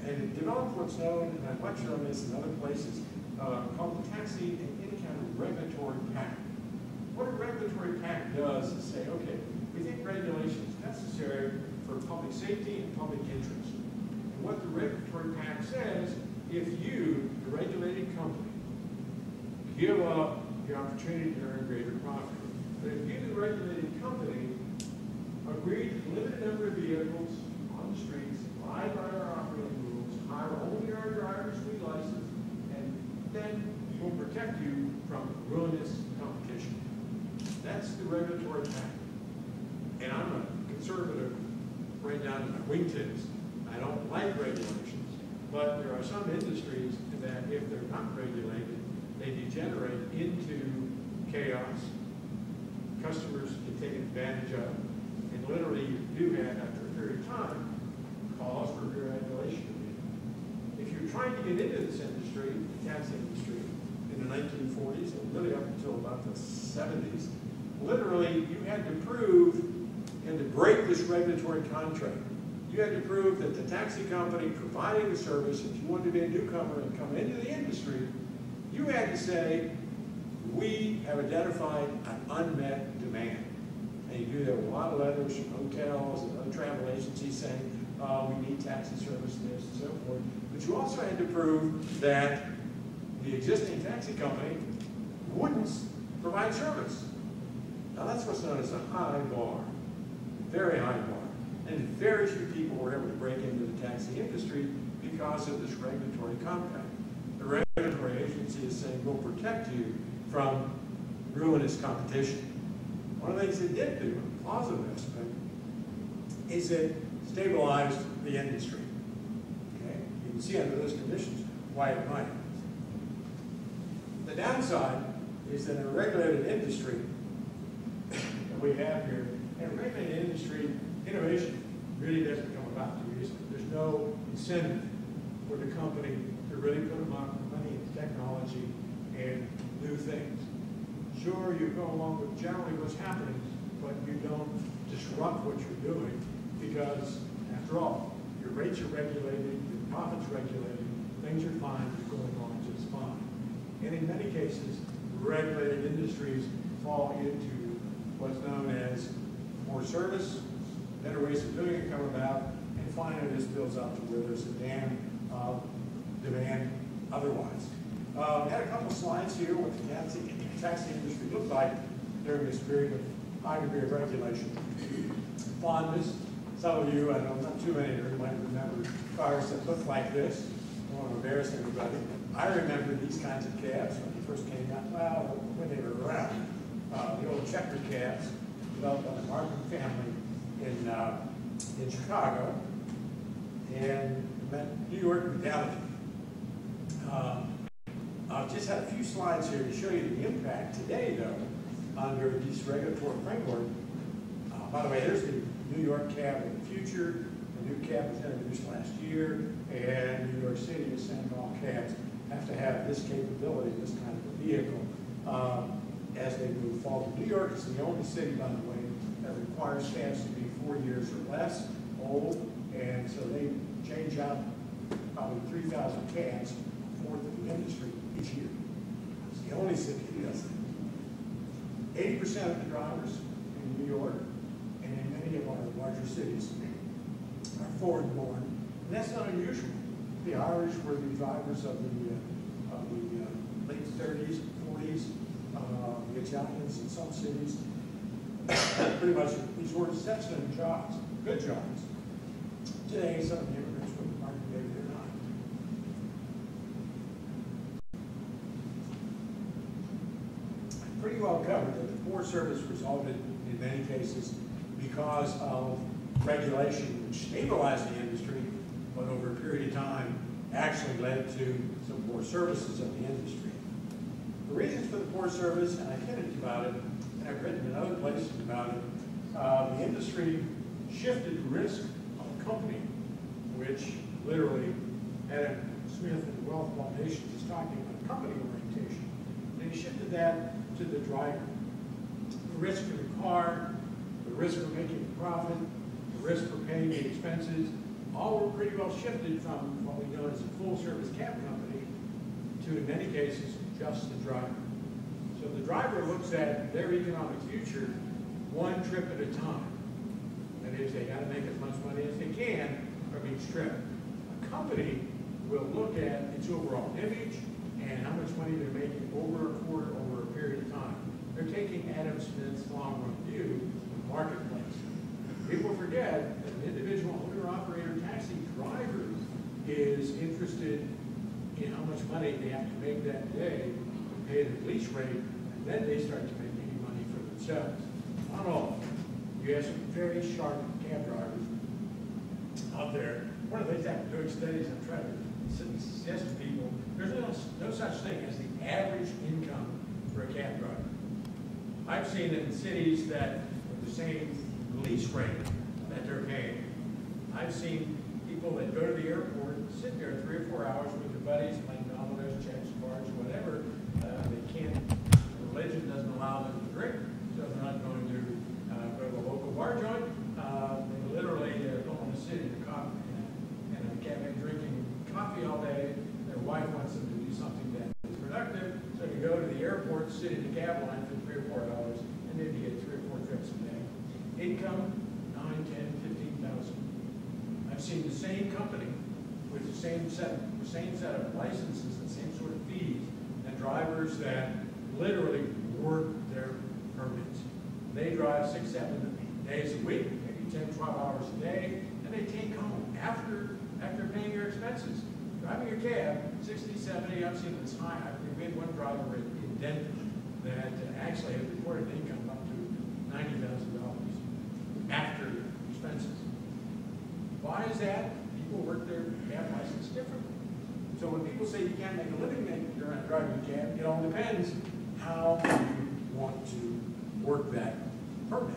And it developed what's known, and I've lectured on this in other places, uh, called the taxi and of regulatory pact. What a regulatory pact does is say, okay, we think regulation is necessary for public safety and public interest. And what the regulatory pact says, if you, the regulated company, give up the opportunity to earn greater profit. But if you, the regulated agree to limit number of vehicles on the streets, abide by our operating rules, hire only our drivers we license, and then we'll protect you from ruinous competition. That's the regulatory pact. And I'm a conservative right down to my wingtips. I don't like regulations, but there are some industries that if they're not regulated, they degenerate into chaos. Customers get taken advantage of, literally you do have, after a period of time, cause for deregulation. If you're trying to get into this industry, the taxi industry, in the nineteen forties, and really up until about the seventies, literally, you had to prove and to break this regulatory contract. You had to prove that the taxi company providing the service, if you wanted to be a newcomer and come into the industry, you had to say, we have identified an unmet demand. And you do with a lot of letters from hotels and other travel agencies saying, uh, we need taxi service, and this and so forth. But you also had to prove that the existing taxi company wouldn't provide service. Now that's what's known as a high bar, very high bar. And very few people were able to break into the taxi industry because of this regulatory compact. The regulatory agency is saying, we'll protect you from ruinous competition. One of the things it did do, a positive aspect, is it stabilized the industry. Okay? You can see under those conditions why it might. The downside is that in a regulated industry that we have here, in a regulated industry, innovation really doesn't come about too easily. There's no incentive for the company to really put amount of money into technology and new things. Sure, you go along with generally what's happening, but you don't disrupt what you're doing because, after all, your rates are regulated, your profits regulated, things are fine, you're going on just fine. And in many cases, regulated industries fall into what's known as more service, better ways of doing it come about, and finally this builds up to where there's a dam of demand otherwise. Uh, I had a couple slides here with the taxi, taxi industry looked like during this period of high degree of regulation. Fondness, some of you, I don't know not too many of you might remember cars that looked like this. I don't want to embarrass anybody. I remember these kinds of cabs when they first came out, well, when they were around. Uh, the old checker cabs developed by the Markin family in, uh, in Chicago and New York mentality. Uh, I've just had a few slides here to show you the impact today, though, under this regulatory framework. Uh, by the way, there's the New York cab of the future. The new cab was introduced last year, and New York City is saying all cabs have to have this capability, this kind of a vehicle, um, as they move forward. New York is the only city, by the way, that requires cabs to be four years or less old, and so they change out probably 3,000 cabs for the industry each year. It's the only city that does that. Eighty percent of the drivers in New York and in many of our larger cities are foreign born, and that's not unusual. The Irish were the drivers of the, uh, of the uh, late thirties, forties, uh, the Italians in some cities. Pretty much, these were exceptional jobs, good jobs. Today, some of the immigrants would argue maybe they're not. Pretty well covered that the poor service resulted in many cases because of regulation which stabilized the industry, but over a period of time actually led to some poor services of the industry. The reasons for the poor service, and I hinted about it, and I've written in other places about it, uh, the industry shifted risk of a company, which literally Adam Smith and the Wealth Foundation is talking about company orientation. They shifted that to the driver. The risk for the car, the risk for making a profit, the risk for paying the expenses, all were pretty well shifted from what we know as a full-service cab company to, in many cases, just the driver. So the driver looks at their economic future one trip at a time. That is, they got to make as much money as they can from each trip. A company will look at its overall image and how much money they're making over a quarter, over a period of time. They're taking Adam Smith's long-run view of the marketplace. People forget that an individual owner-operator taxi driver is interested in how much money they have to make that day to pay the lease rate, and then they start to make any money for themselves. Not all. You have some very sharp cab drivers out there. One of the things I'm doing studies, I'm trying to suggest to people, there's no, no such thing as the average income for a cab driver. I've seen it in cities that, with the same lease rate that they're paying. I've seen people that go to the airport, sit there three or four hours with their buddies, playing dominoes, checks, cards, whatever. Uh, they can't, religion doesn't allow them to drink, so they're not going to, uh, go to a local bar joint. Uh, they literally, uh, don't want to sit in a coffee, in a cafe drinking coffee all day. Their wife wants them to do something that is productive, so you go to the airport, sit in the cab line for three or four hours, and then you get three or four trips a day. Income, nine, ten, fifteen thousand. I've seen the same company with the same set, the same set of licenses and same sort of fees, and drivers that literally work their permits. They drive six, seven days a week, maybe 10, 12 hours a day, and they take home after, after paying your expenses. Driving a cab, 60, 70, I've seen this high, we had one driver in Denver that actually had reported income up to $90,000 after expenses. Why is that? People work their cab license differently. So when people say you can't make a living then you're not driving cab, it all depends how you want to work that permit.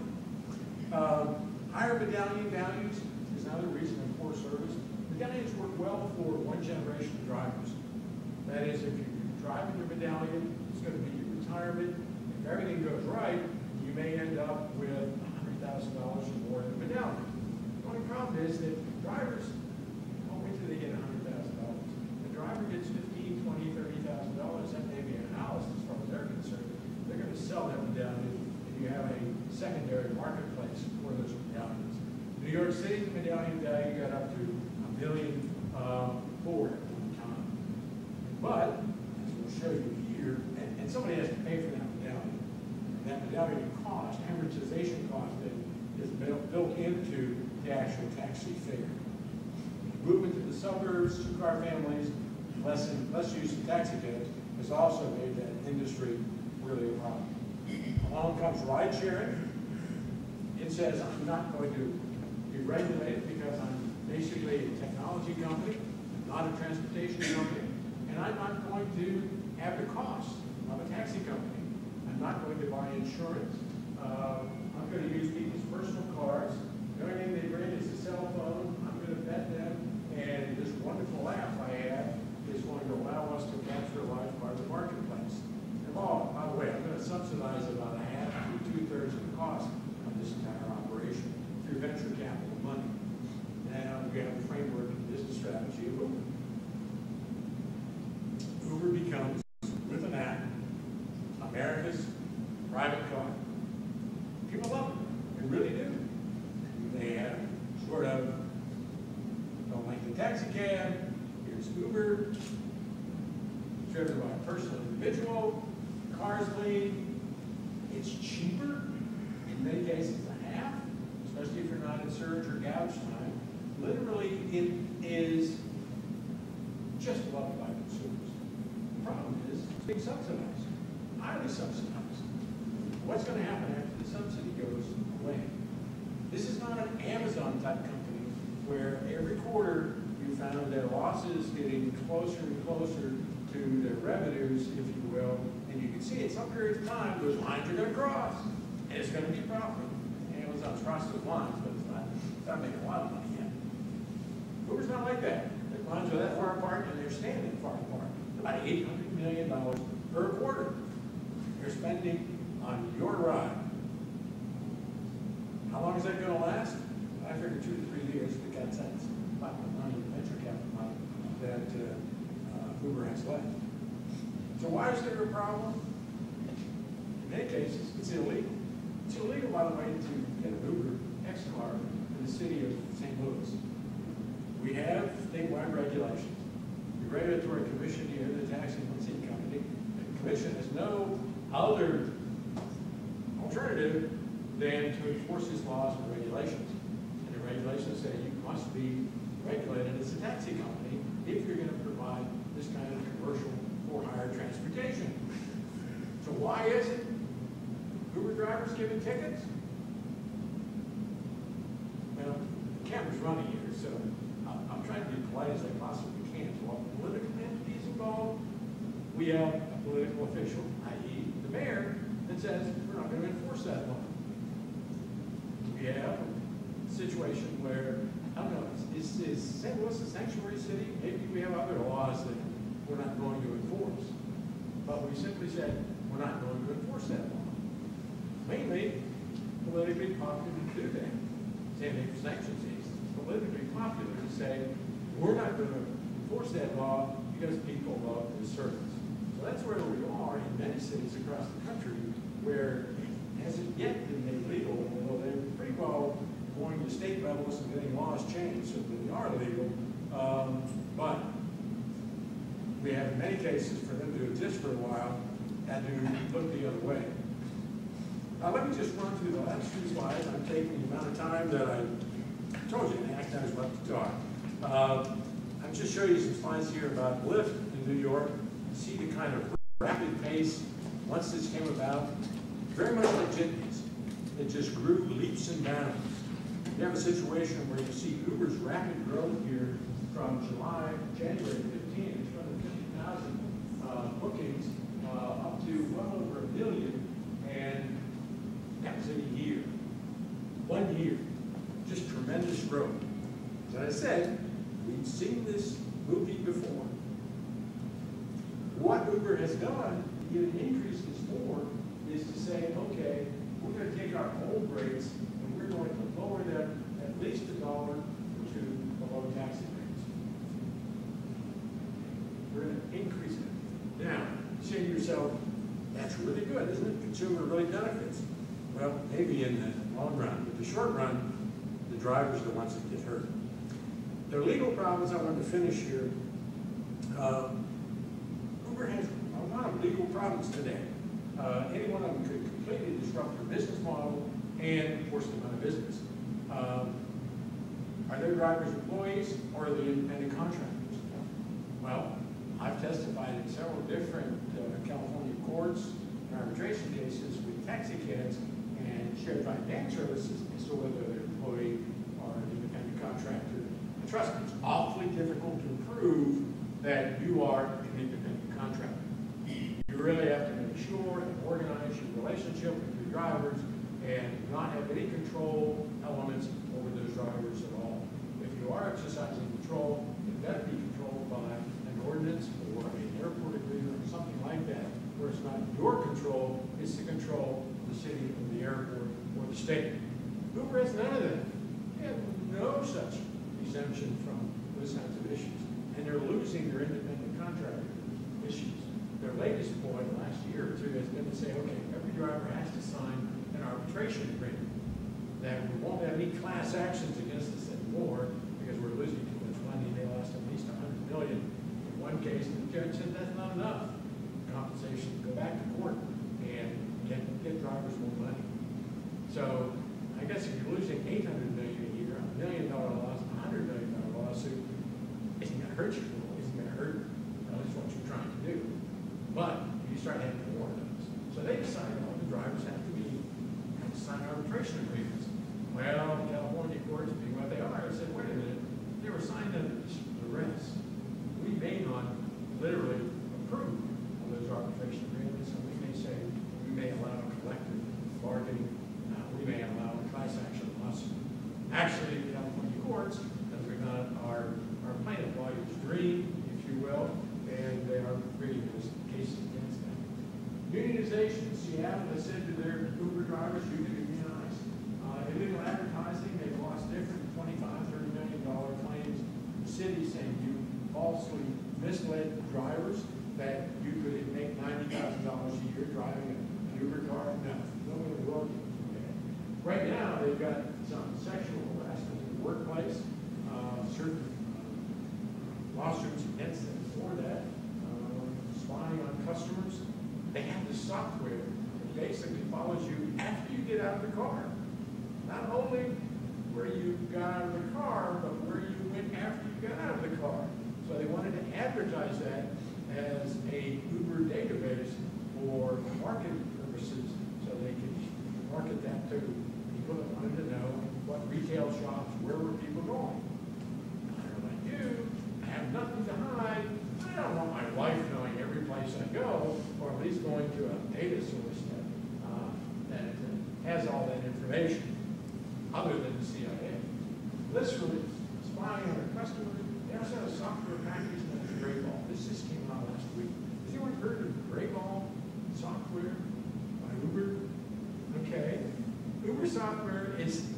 Um, Higher medallion values is another reason of poor service. Medallions work well for one generation of drivers. That is, if you're driving your medallion, it's going to be your retirement. If everything goes right, you may end up with $100,000 or more in the medallion. The only problem is that drivers, don't wait till they get $100,000. The driver gets $15,000, $20,000, $30,000, that may be a house as far as they're concerned. They're going to sell that medallion and you have a secondary marketplace for those medallions. New York City, the medallion value got up to a million, um, four at one time. But, as we'll show you here, and, and somebody has to pay for that medallion. And that medallion cost, amortization cost that is built, built into the actual taxi fare. Movement to the suburbs, two-car families, less, and less use of taxi cabs has also made that industry really a problem. Along comes ride sharing. It says I'm not going to be regulated because I'm basically a technology company, not a transportation company, and I'm not going to have the cost of a taxi company. I'm not going to buy insurance. Uh, I'm going to use people's personal cars. The only thing they bring is a cell phone. I'm going to vet them, and this wonderful app I have is going to allow us to capture a large part of the marketplace. And oh, by the way, I'm going to subsidize about a half to two-thirds of the cost of this entire operation through venture capital money. Now, we have the framework and business strategy of Uber. Uber becomes, with an app, America's private car. People love it, they really do. They have sort of, don't like the taxi cab, here's Uber, driven by a personal individual, cars clean, it's cheaper, in many cases a half, especially if you're not in surge or gouge time. Literally, it is just loved by consumers. The problem is, it's being subsidized, highly subsidized. What's gonna happen after the subsidy goes away? This is not an Amazon type company where every quarter you found their losses getting closer and closer to revenues, if you will, and you can see at some periods of time, those lines are gonna cross, and it's gonna be profitable. Amazon's crossed those lines, but it's not, it's not making a lot of money yet. Uber's not like that. The lines are that far apart and they're standing far apart. About eight hundred million dollars per quarter. They're spending on your ride. How long is that gonna last? I figure two to three years because that's about the money, venture capital money that uh, uh, Uber has left. Why is there a problem? In many cases, it's illegal. It's illegal, by the way, to get an Uber X car in the city of St. Louis. we have statewide regulations. The regulatory commission here, the taxing and company, the commission has no other alternative than to enforce these laws and regulations. And the regulations say you must be regulated as a taxi company if you're gonna provide this kind of commercial for hire transportation. So why is it Uber drivers giving tickets? Well, the camera's running here, so I'm, trying to be polite as I possibly can. So while political entities involved, we have a political official, i.e. the mayor, that says we're not gonna enforce that law. We have a situation where, I don't know, is, is St. Louis a sanctuary city? Maybe we have other laws that we're not going to enforce. But we simply said, we're not going to enforce that law. Mainly politically popular to do that. Same thing for sanctions. It's politically popular to say, we're not going to enforce that law because people love this service. So that's where we are in many cities across the country where it hasn't yet been made legal, although they're pretty well going to state levels and getting laws changed so that they are legal. Um, but we have in many cases for them to exist for a while and to look the other way. Now, let me just run through the last few slides. I'm taking the amount of time that I told you, and act time's left to talk. Uh, I'm just showing you some slides here about Lyft in New York. You see the kind of rapid pace once this came about, very much like jitneys. It just grew leaps and bounds. You have a situation where you see Uber's rapid growth here from July, January 15, 250,000 bookings uh, up to well over a million, and that was in a year. One year. Just tremendous growth. As I said, we've seen this movie before. What Uber has done, to get an increase this more, is to say, okay, we're gonna take our old rates and we're going to lower them at least a dollar or two below taxi rates. We're gonna increase it. Now, yourself, that's really good, isn't it? Consumer really benefits. Well, maybe in the long run, but the short run, the drivers are the ones that get hurt. There are legal problems I want to finish here. Um, Uber has a lot of legal problems today. Uh, any one of them could completely disrupt their business model and force them out of business. Um, are their drivers employees or are they independent contractors? Well, I've testified in several different uh, California courts and arbitration cases with taxi cabs and shared ride van services as to whether they're employee or an independent contractor. And trust me, it's awfully difficult to prove that you are an independent contractor. You really have to make sure and organize your relationship with your drivers and not have any control elements over those drivers at all. If you are exercising control, it better be an ordinance or an airport agreement or something like that, where it's not your control, it's the control of the city or the airport or the state. Uber has none of that. They have no such exemption from those kinds of issues. And they're losing their independent contractor issues. Their latest point last year or two has been to say, okay, every driver has to sign an arbitration agreement. That we won't have any class actions against us anymore because we're losing too much money. They lost at least a hundred million. In one case, the judge said that's not enough compensation, go back to court and get, get drivers more money. So I guess if you're losing eight hundred million a year, a million dollar loss, a hundred million dollar lawsuit, isn't gonna hurt you,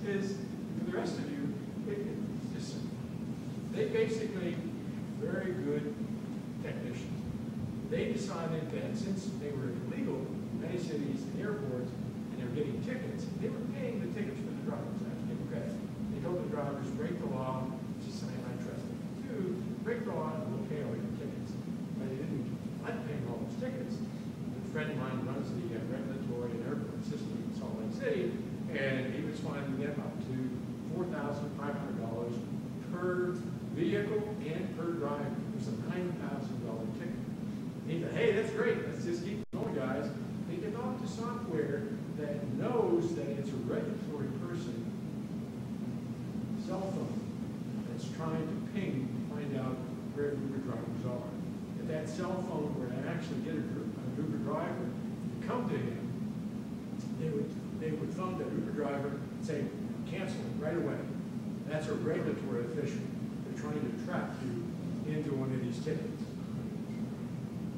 is, for the rest of you, it, just, they basically, very good technicians. They decided that since they were illegal in many cities and airports, and they were getting tickets, they were paying the tickets for the drivers. They told the drivers, break the law, which is something I trust them to do, break the law and we'll pay all your tickets. But they didn't like paying all those tickets. A friend of mine runs the uh, regulatory and airport system in Salt Lake City, and he was finding them up to four thousand five hundred dollars per vehicle and per driver. It was a nine thousand dollar ticket. He said, hey, that's great, let's just keep going, guys. They developed a software that knows that it's a regulatory person cell phone that's trying to ping to find out where Uber drivers are. If that cell phone were to actually get a an Uber driver to come to him, they would, they would phone that Uber driver and say, cancel it right away. That's a regulatory official. They're trying to trap you into one of these tickets.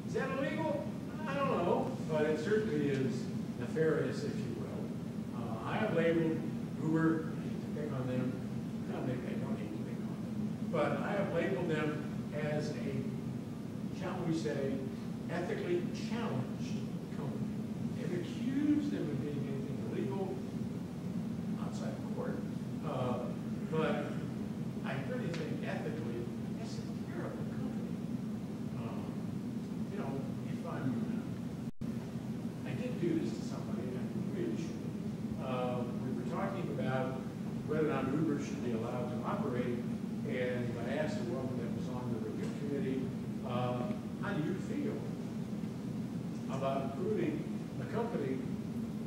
Is that illegal? I don't know, but it certainly is nefarious, if you will. Uh, I have labeled Uber, I hate to pick on them, no, maybe I don't hate to pick on them, but I have labeled them as a, shall we say, ethically challenged company. They've accused them of being anything illegal outside of court, uh, but I really think ethically, it's a terrible company. Um, you know, if I'm, I did do this to somebody, and I really should. Uh, we were talking about whether or not Uber should be allowed to operate, and I asked the woman that was on the review committee, uh, how do you feel about approving a company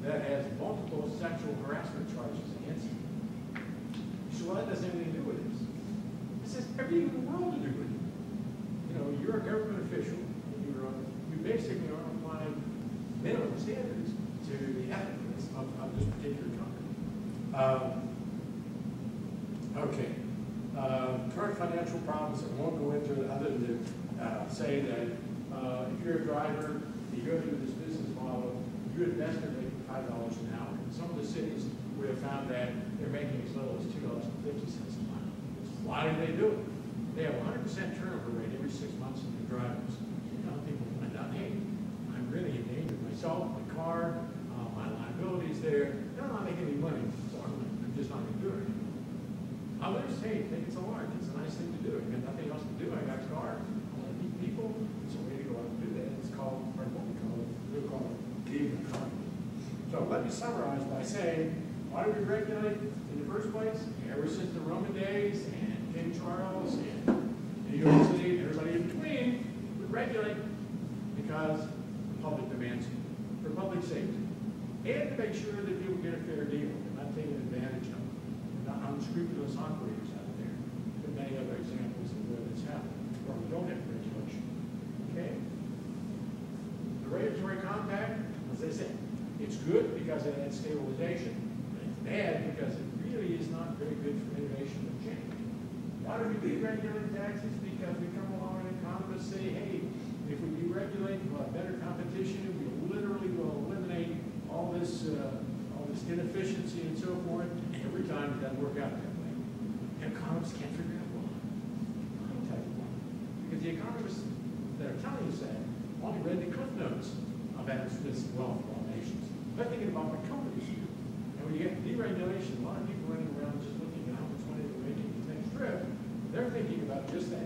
that has multiple sexual harassment charges against it? She said, well, that doesn't have anything to do with this. This has everything in the world to do with it. You know, you're a government official, you're, you basically are applying minimum standards to the ethicalness of, of this particular company. Um, Okay, Uh, current financial problems, I won't go into it other than to uh, say that uh, if you're a driver, you go through this business model, you invest in making five dollars an hour. Some of the cities, we have found that they're making as little as two dollars and fifty cents a mile. Why do they do it? They have a hundred percent turnover rate every six months in their drivers. You know, people find out, hey, I'm really in danger myself, my car, uh, my liability's there, they're not making any money, so I'm, just not gonna do it anymore. Others, hey, think it's a lark, it's a nice thing to do, I've got nothing else to do, I got a car, I want to meet people, it's a way to go out and do that, it's called, or what we call it, we call it gig economy. So let me summarize by saying, why do we regulate in the first place? Ever since the Roman days and King Charles and New York City and everybody in between, we regulate because the public demands it, for public safety. And to make sure that people get a fair deal, they're not taken advantage of, they're unscrupulous operators out there. There are many other examples of where this happens, where we don't have regulation. Okay? The regulatory compact, as I said, it's good because it adds stabilization, but it's bad because it really is not very good for innovation and change. Why do we deregulate taxes? Because we come along and economists say, hey, if we deregulate, we'll have better competition, we literally will eliminate all this, uh, this inefficiency and so forth. Every time it doesn't work out that way. Economists can't figure out why. I'll tell you why. Because the economists that are telling us that only read the cliff notes of Adam Smith's Wealth of All Nations. They're thinking about what companies do. And when you get deregulation, a lot of people running around just looking at how much money they're making the next trip, they're thinking about just that.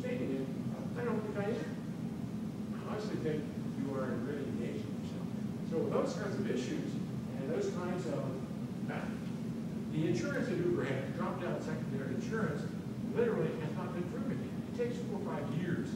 stating it, I don't think I am. I honestly think you are really engaging yourself. So with those kinds of issues and those kinds of the insurance that Uber had dropped out secondary insurance literally has not been proven yet. It takes four or five years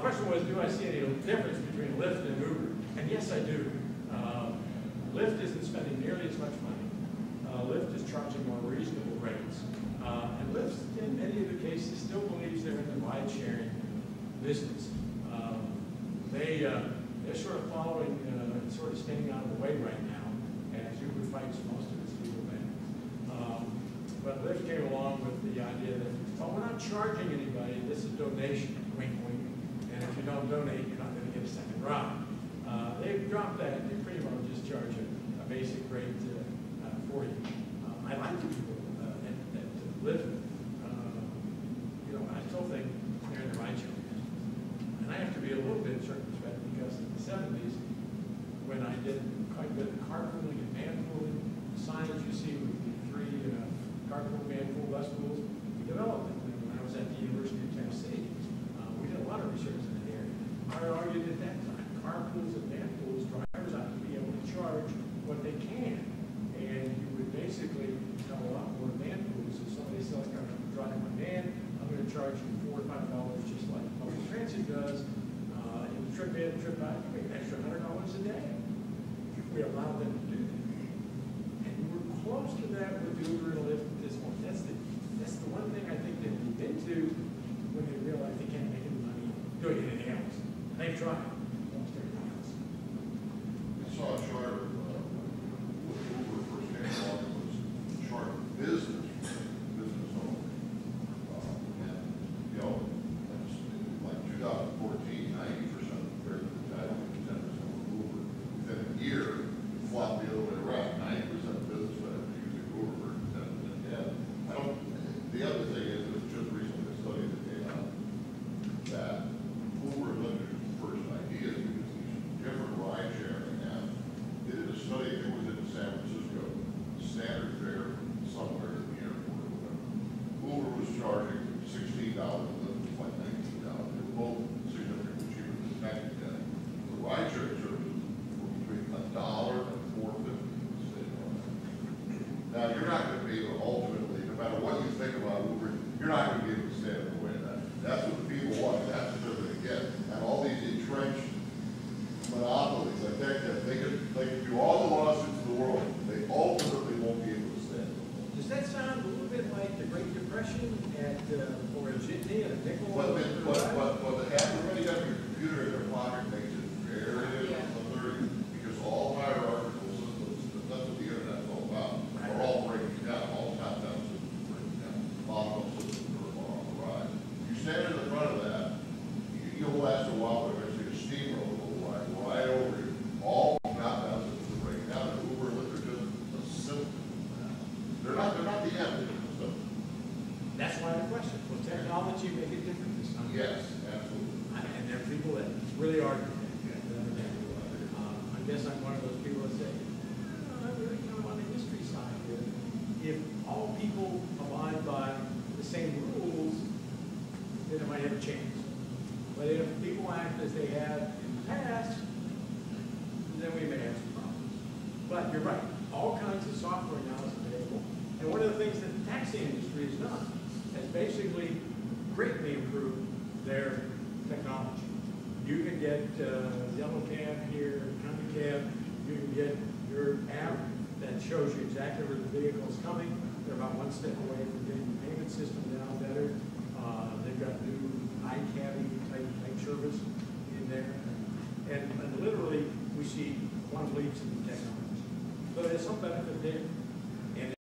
question was, do I see any difference between Lyft and Uber? And yes, I do. Uh, Lyft isn't spending nearly as much money. Uh, Lyft is charging more reasonable rates. Uh, and Lyft, in many of the cases, still believes they're in the ride-sharing business. Um, they, uh, they're sort of following, uh, sort of staying out of the way right now, as Uber fights most of its legal battles. Um, but Lyft came along with the idea that, oh, we're not charging anybody, this is donation, wink, wink you don't donate, you're not going to get a second ride. Uh, they've dropped that. They pretty much just charge a, a basic rate